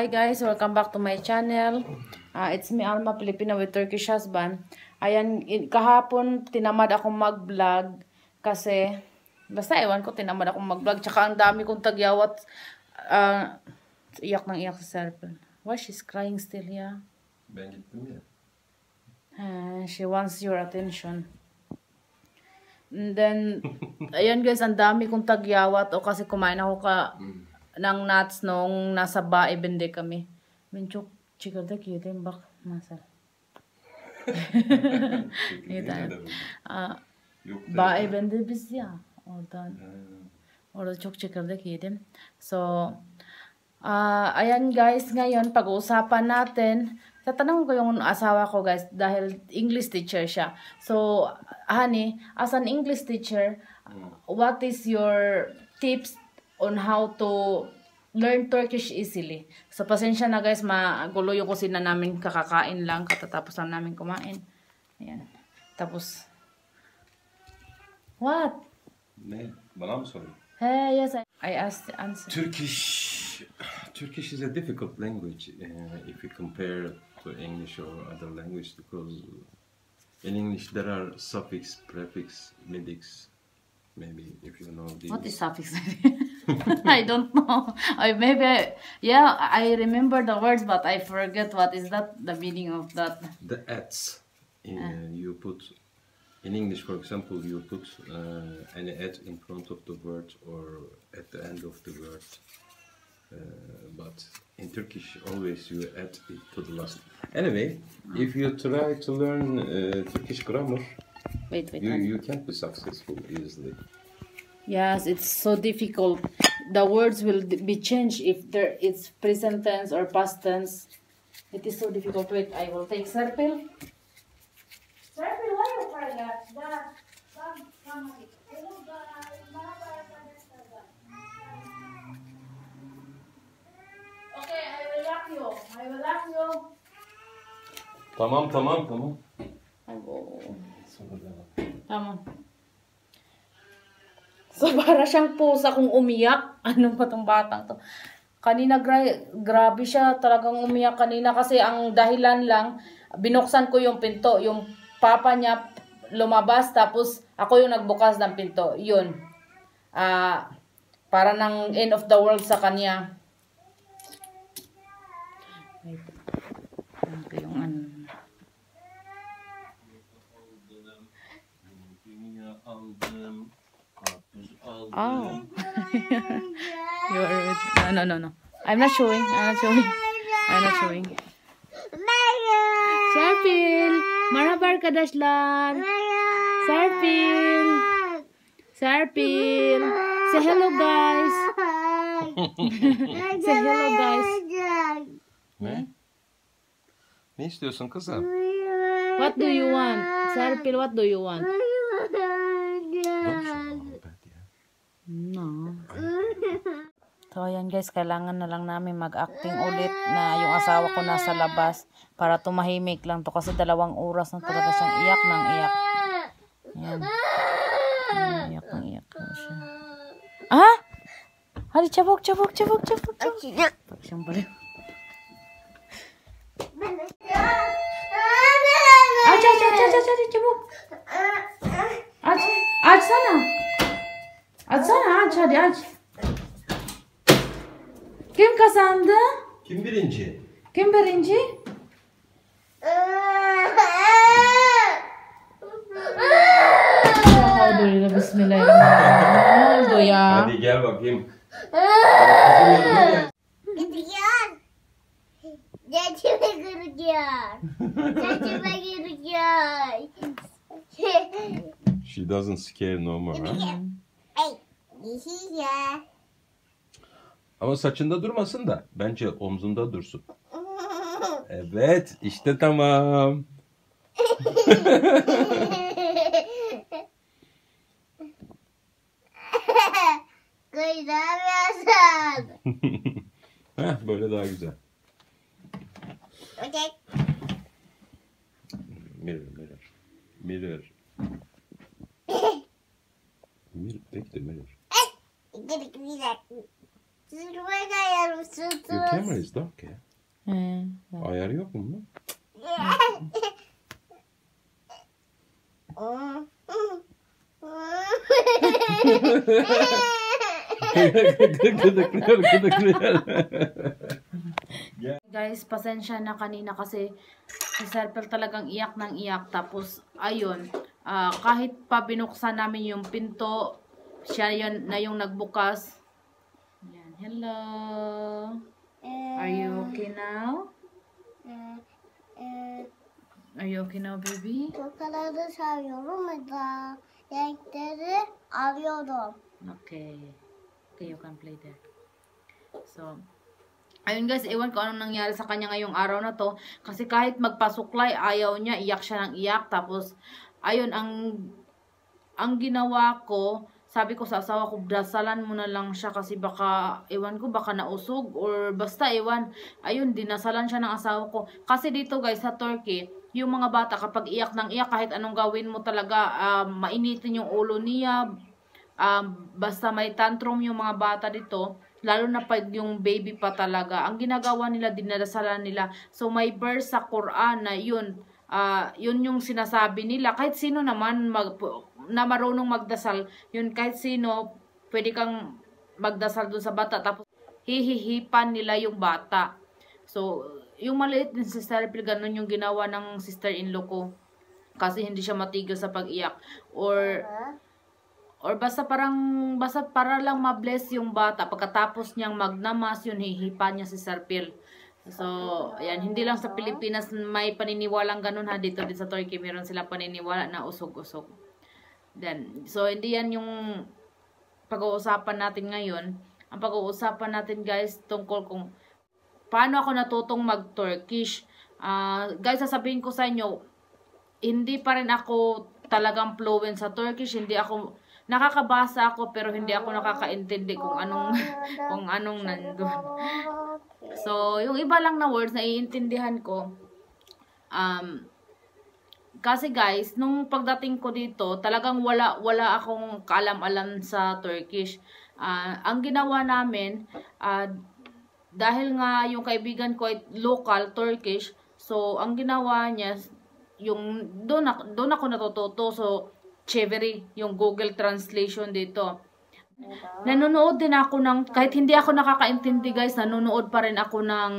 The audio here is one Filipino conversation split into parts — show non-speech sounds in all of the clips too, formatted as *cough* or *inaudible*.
Hi guys, welcome back to my channel. Ah, it's me Alma Filipina with Turkish husband. Ayan, kahapon tinamad akong mag-vlog kasi basta ewan ko tinamad akong mag-vlog tsaka ang dami kong tagyawat ah, iyak ng iyak sa cellphone. Why she's crying still, yeah? Ben gittim ya. Ah, she wants your attention. And then, *laughs* ayan guys, ang dami kong tagyawat o kasi kumain ako ka ng nuts nung nasa bae bende kami. Minchok, chika da kiyete bak masa. İyi tabii. Aa, Yok. bae bende biz ya oradan. Orada çok çekirdek yedim. So, ah ayan guys, ngayon pag-uusapan natin. Tatanong ko yung asawa ko guys dahil English teacher siya. So, honey, as an English teacher, what is your tips on how to learn Turkish easily? So, pasensya na guys, magulo yung kusina namin kakakain lang, katatapos lang namin kumain. Ayan. Tapos, what? Ne? Bana mı sordun? Hey, yes, I, I asked the answer. Turkish. Turkish is a difficult language uh, if you compare to English or other language because in English there are suffix, prefix, medix. Maybe if you know these. What is suffix? *laughs* *laughs* I don't know. I maybe I, yeah, I remember the words, but I forget what is that the meaning of that. The ats. Uh, You put in English, for example, you put uh, any at in front of the word or at the end of the word. Uh, but in Turkish, always you add it to the last. Anyway, if you try to learn uh, Turkish grammar, Wait, wait. you, you can be successful easily. Yes, it's so difficult. The words will be changed if there it's present tense or past tense. It is so difficult. Wait, I will take Serpil. Serpil, why you crying? Dad, come, come. Okay, I will lock you. I will lock you. Tamam tamam tamam. Tama. So, *laughs* para siyang pusa kung umiyak. Ano ba tong batang to? Kanina, gra- grabe siya talagang umiyak kanina kasi ang dahilan lang, binuksan ko yung pinto. Yung papa niya lumabas tapos ako yung nagbukas ng pinto. Yun. Ah, para ng end of the world sa kanya. Wait. Ano yung ano? aldım. Oh. You're with, no, no, no, no. I'm not showing. I'm not showing. I'm not showing. Serpil! Merhaba arkadaşlar. Serpil! Serpil! Say hello guys. *laughs* Say hello guys. Ne? Ne istiyorsun kızım? What do you want? Serpil, what do you want? No. So, ayan guys, kailangan na lang namin mag-acting ulit na yung asawa ko nasa labas para tumahimik lang to kasi dalawang oras na talaga siyang iyak ng iyak. Ayan. Ayan, iyak ng iyak na siya. Ah! Hali, chabok, chabok, chabok, chabok, chabok. Pag siyang baliw. Hadi aç. Kim kazandı? Kim birinci? Kim birinci? Alhamdulillah, bismillahirrahmanirrahim. Ne oldu ya? Hadi gel bakayım. Gidiyor. Saçımı kırıyor. Saçımı kırıyor. She doesn't scare no more ha? Ya. Ama saçında durmasın da bence omzunda dursun. *laughs* Evet işte tamam. *laughs* Kıyamıyorsun. *laughs* Heh, böyle daha güzel. Okey. Mirror mirror. Mirror. Camera is dark ya. Eh, Ayarı yok mu bunun? gıdıklıyor, gıdıklıyor. Guys, pasensya na kanina kasi si Serpel talagang iyak ng iyak. Tapos, ayun, ah, kahit pa binuksan namin yung pinto, siya yun na yung nagbukas. Yan, hello. Okay now? Are you okay now, baby? Tokaları sarıyorum da renkleri arıyorum. Okay. Okay, you can play there. So, ayun guys, ewan ko anong nangyari sa kanya ngayong araw na to. Kasi kahit magpasuklay, ayaw niya, iyak siya ng iyak. Tapos, ayun, ang, ang ginawa ko, sabi ko sa asawa ko, dasalan mo na lang siya kasi baka, ewan ko, baka nausog or basta, ewan. Ayun, dinasalan siya ng asawa ko. Kasi dito guys, sa Turkey, yung mga bata kapag iyak ng iyak, kahit anong gawin mo talaga, ah, mainitin yung ulo niya, um, basta may tantrum yung mga bata dito, lalo na pag yung baby pa talaga, ang ginagawa nila, dinadasalan nila. So, may verse sa Quran na yun, ah, yun yung sinasabi nila. Kahit sino naman mag, na marunong magdasal, yun kahit sino, pwede kang magdasal dun sa bata. Tapos, hihihipan nila yung bata. So, yung maliit din si Sister Pil, ganun yung ginawa ng sister-in-law ko. Kasi hindi siya matigil sa pag-iyak. Or, Or basta parang, basta para lang ma-bless yung bata. Pagkatapos niyang magnamas, yun, hihipa niya si Sarpil. So, ayan, hindi lang sa Pilipinas may paniniwalang ganun ha. Dito din sa Turkey, meron sila paniniwala na usog-usog. Then, so, hindi yan yung pag-uusapan natin ngayon. Ang pag-uusapan natin, guys, tungkol kung paano ako natutong mag-Turkish. Ah, guys, sasabihin ko sa inyo, hindi pa rin ako talagang fluent sa Turkish. Hindi ako nakakabasa ako pero hindi ako nakakaintindi kung anong *laughs* kung anong nandun. *laughs* So, yung iba lang na words na iintindihan ko um kasi guys, nung pagdating ko dito, talagang wala wala akong kaalam-alam sa Turkish. Ah, ang ginawa namin, ah, dahil nga yung kaibigan ko ay local Turkish, so ang ginawa niya yung doon ako, doon ako natututo. So Chevery, yung Google Translation dito. Nanonood din ako ng, kahit hindi ako nakakaintindi guys, nanonood pa rin ako ng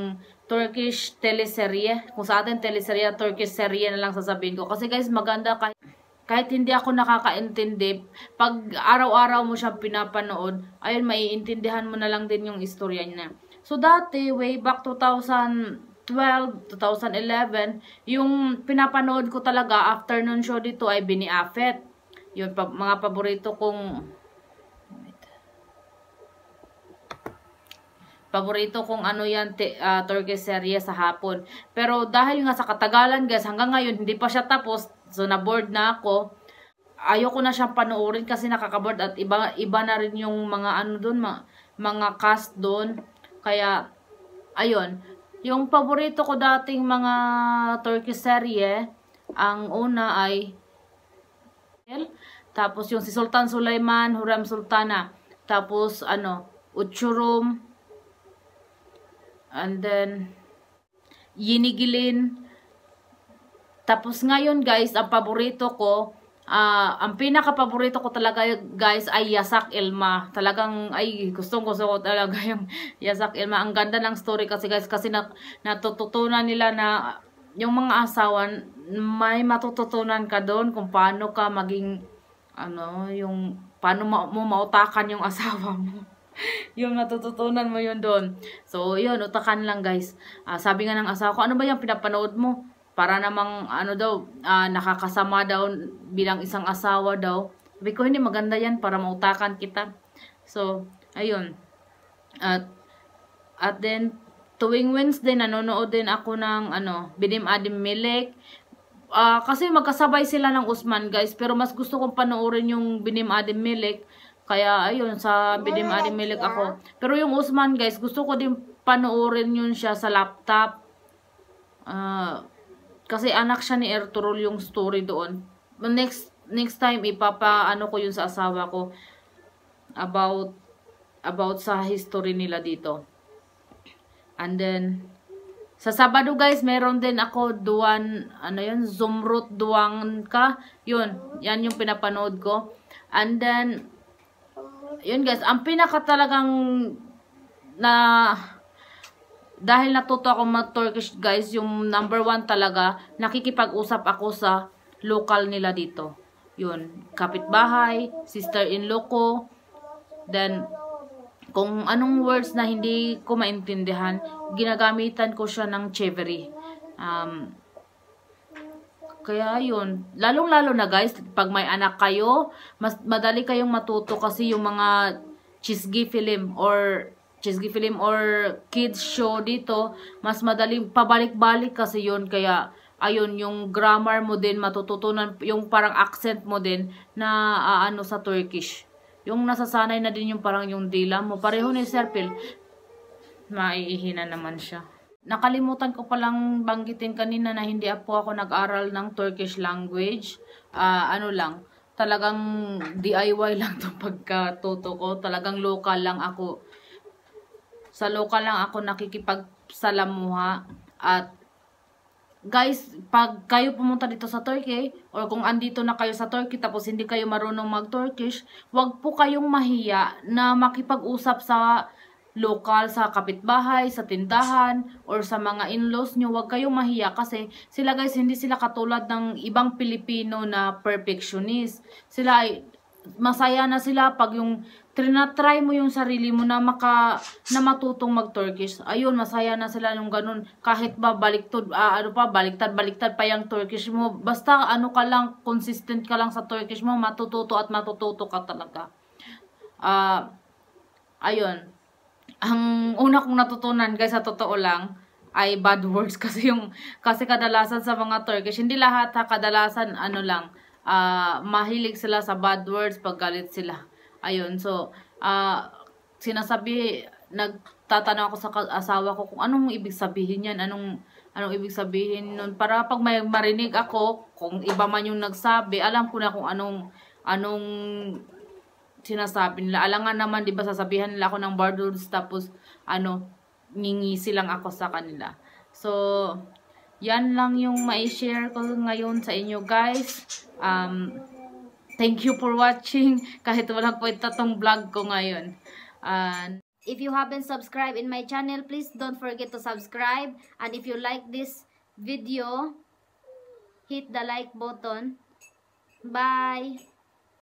Turkish teleserye. Kung sa atin teleserye, Turkish serye na lang sasabihin ko. Kasi guys, maganda kahit, kahit hindi ako nakakaintindi, pag araw-araw mo siyang pinapanood, ayun, maiintindihan mo na lang din yung istorya niya. So dati, way back 2012, 2011, yung pinapanood ko talaga afternoon show dito ay Bini Afet. Yun, pa, mga paborito kong paborito kong ano yan, ah, Turkish serye sa hapon. Pero dahil nga sa katagalan guys, hanggang ngayon hindi pa siya tapos, so na-bored na ako. Ayoko na siyang panoorin kasi nakaka-board at iba, iba na rin yung mga ano doon, mga, mga cast doon. Kaya, ayun. Yung paborito ko dating mga Turkish serye, ang una ay tapos yung si Sultan Sulaiman, Huram Sultana. Tapos ano, Uchurum. And then Yinigilin. Tapos ngayon guys, ang paborito ko, ah ang pinaka-paborito ko talaga guys ay Yasak Ilma. Talagang ay gustong gusto ko talaga *laughs* yung Yasak Ilma. Ang ganda ng story kasi guys kasi na, natututunan nila na yung mga asawan may matututunan ka doon kung paano ka maging ano yung paano mo mautakan yung *laughs* asawa mo. *laughs* yung natututunan mo yun doon. So, yun, utakan lang guys. Ah, sabi nga ng asawa ko, ano ba yung pinapanood mo? Para namang, ano daw, ah, nakakasama daw bilang isang asawa daw. Sabi ko, hindi maganda yan para mautakan kita. So, ayun. At, at then, tuwing Wednesday, nanonood din ako ng, ano, Bidim Adim Milik. Ah, kasi magkasabay sila ng Usman, guys. Pero mas gusto kong panoorin yung Binim Adim Milik. Kaya, ayun, sa Bidim Milik ako. Pero yung Usman, guys, gusto ko din panoorin yun siya sa laptop. Ah, kasi anak siya ni Ertugrul yung story doon. Next next time ipapa ano ko yun sa asawa ko about about sa history nila dito. And then, sa Sabado guys, meron din ako duwan, ano yun, Zumrut duwang ka. Yun, yan yung pinapanood ko. And then, yun guys, ang pinaka talagang na dahil natuto ako mag Turkish guys, yung number one talaga, nakikipag-usap ako sa local nila dito. Yun, kapitbahay, sister-in-law ko, then kung anong words na hindi ko maintindihan, ginagamitan ko siya ng chevery. Um, kaya yun, lalong-lalo na guys, pag may anak kayo, mas madali kayong matuto kasi yung mga chisgi film or chisgi film or kids show dito, mas madaling pabalik-balik kasi yun. Kaya, ayun, yung grammar mo din, matututunan, yung parang accent mo din na uh, ano sa Turkish. Yung nasasanay na din yung parang yung dila mo. Pareho ni Serpil. Maiihina naman siya. Nakalimutan ko palang banggitin kanina na hindi po ako nag-aral ng Turkish language. Uh, ano lang, talagang DIY *laughs* lang to pagkatuto ko. Talagang local lang ako. Sa local lang ako nakikipagsalamuha. At guys, pag kayo pumunta dito sa Turkey, or kung andito na kayo sa Turkey tapos hindi kayo marunong mag-Turkish, wag po kayong mahiya na makipag-usap sa local, sa kapitbahay, sa tindahan, or sa mga in-laws nyo, wag kayong mahiya kasi sila guys, hindi sila katulad ng ibang Pilipino na perfectionist. Sila ay, masaya na sila pag yung trinatry mo yung sarili mo na maka na matutong mag-Turkish. Ayun, masaya na sila nung ganun. Kahit ba baliktad, uh, ano pa, baliktad, baliktad pa yung Turkish mo. Basta ano ka lang, consistent ka lang sa Turkish mo, matututo at matututo ka talaga. Ah, uh, ayun. Ang una kong natutunan, guys, sa totoo lang, ay bad words *laughs* kasi yung kasi kadalasan sa mga Turkish hindi lahat ha kadalasan ano lang uh, mahilig sila sa bad words pag galit sila Ayun, so, uh, sinasabi, nagtatanong ako sa asawa ko kung anong ibig sabihin yan, anong, anong ibig sabihin nun. Para pag may marinig ako, kung iba man yung nagsabi, alam ko na kung anong, anong sinasabi nila. Alangan naman, di ba, sasabihan nila ako ng bad tapos, ano, ngingisi lang ako sa kanila. So, yan lang yung mai-share ko ngayon sa inyo, guys. Um, Thank you for watching. *laughs* Kahit walang kwenta tong vlog ko ngayon. Uh, if you haven't subscribed in my channel, please don't forget to subscribe. And if you like this video, hit the like button. Bye!